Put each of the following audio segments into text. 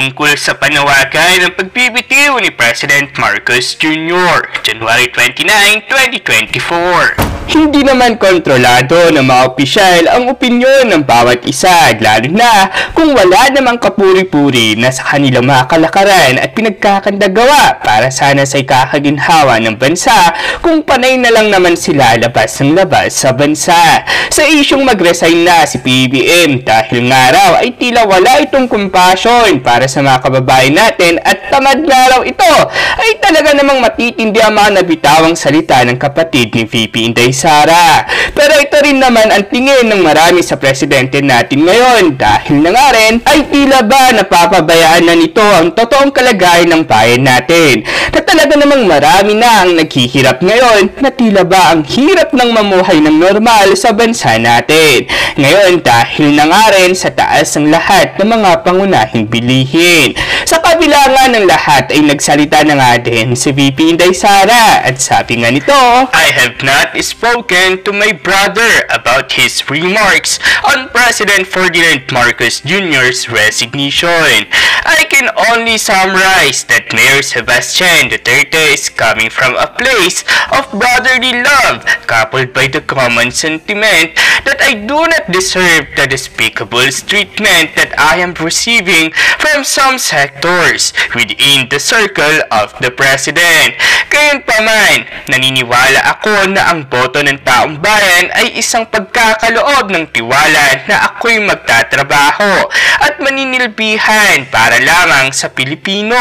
Tungkol sa panawagan ng pagbibitiw ni President Marcos Jr. January 29, 2024. Hindi naman kontrolado ng mga opisyal ang opinyon ng bawat isa, lalo na kung wala namang kapuri-puri na sa kanilang mga kalakaran at pinagkakandagawa para sana sa ikakaginhawa ng bansa kung panay na lang naman sila labas ng labas sa bansa. Sa isyong mag-resign na si PBM dahil nga raw ay tila wala itong compassion para sa mga kababayan natin at tamad nga raw ito ay talaga namang matitindi ang mga nabitawang salita ng kapatid ni VP Inday Sara. Pero ito rin naman ang tingin ng marami sa presidente natin ngayon dahil na nga rin ay tila ba napapabayaan na nito ang totoong kalagayan ng bayan natin. Na talaga namang marami na ang naghihirap ngayon na tila ba ang hirap ng mamuhay ng normal sa bansa natin. Ngayon dahil na nga rin sa taas ng lahat ng mga pangunahing bilihin. Sa kabila nga ng lahat ay nagsalita na nga din si VP Inday Sara at sabi nga nito, I have not spoken to my brother about his remarks on President Ferdinand Marcos Jr.'s resignation. I can only summarize that Mayor Sebastian Duterte is coming from a place of brotherly love coupled by the common sentiment that I do not deserve the despicable treatment that I am receiving from some sectors within the circle of the President. Gayunpaman, naniniwala ako na ang boto ng taong bayan ay isang pagkakaloob ng tiwala na ako'y magtatrabaho at maninilbihan para lamang sa Pilipino.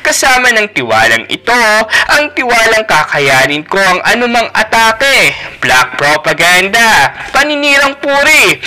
Kasama ng tiwalang ito, ang tiwalang kakayanin ko ang anumang atake, black propaganda, paninirang puri,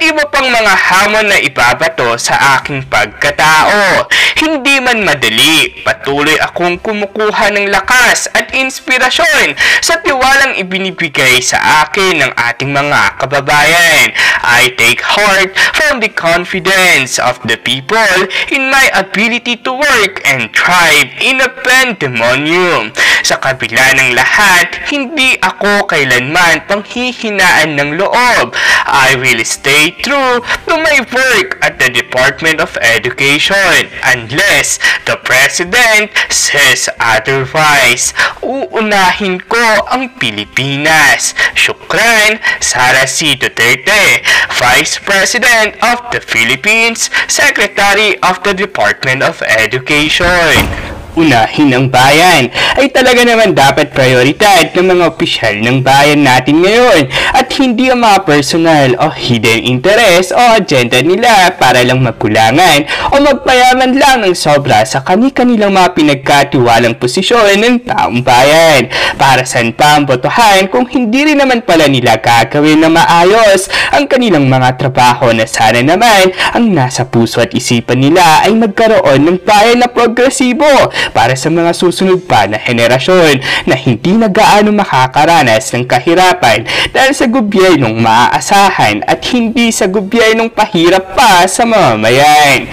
iba pang mga hamon na ibabato sa aking pagkatao. Hindi man madali, patuloy akong kumukuha ng lakas at inspirasyon sa tiwalang ibinibigay sa akin ng ating mga kababayan. I take heart from the confidence of the people in my ability to work and thrive in a pandemonium. Sa kabila ng lahat, hindi ako kailanman panghihinaan ng loob. I will stay true to my work at the Department of Education unless the President says otherwise. Uunahin ko ang Pilipinas. Shukran, Sara C. Duterte, Vice President of the Philippines, Secretary of the Department of Education. Unahin ang bayan. Ay talaga naman dapat prioridad ng mga opisyal ng bayan natin ngayon. At hindi ang mga personal o hidden interest o agenda nila para lang magkulangan o magpayaman lang ng sobra sa kani-kanilang mga pinagkatiwalang posisyon ng taong bayan. Para saan pa ang botohan kung hindi rin naman pala nila gagawin na maayos ang kanilang mga trabaho na sana naman ang nasa puso at isipan nila ay magkaroon ng bayan na progresibo para sa mga susunod pa na henerasyon na hindi na gaano makakaranas ng kahirapan dahil sa gobyernong maaasahan at hindi sa gobyernong pahirap pa sa mamamayan.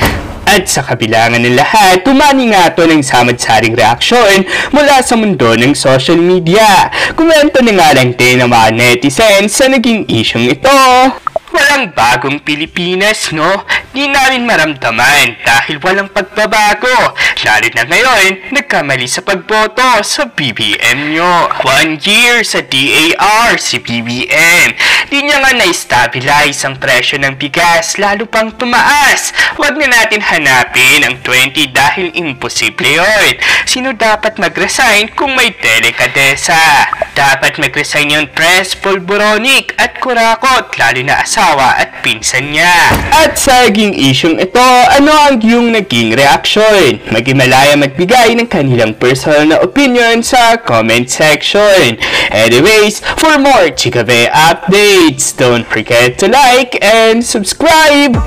At sa kabilangan ng lahat, tumani nga ito ng samad-saring reaksyon mula sa mundo ng social media. Komento na nga lang din ng mga netizens sa naging isyong ito. Walang bagong Pilipinas, no? Di namin maramdaman dahil walang pagbabago. Lalo na ngayon, nagkamali sa pagboto sa BBM nyo. One year sa DAR si BBM. Di niya nga na-stabilize ang presyo ng bigas, lalo pang tumaas. Huwag na natin hanapin ang 20 dahil imposible yun. Sino dapat mag-resign kung may delikadesa? Dapat mag-resign yung Pres Polboronic at Kurakot, lalo na asawa at pinsan niya. At sa naging isyong ito, ano ang iyong naging reaksyon? Maghimalaya magbigay ng kanilang personal na opinion sa comment section. Anyways, for more Chikabe updates, don't forget to like and subscribe!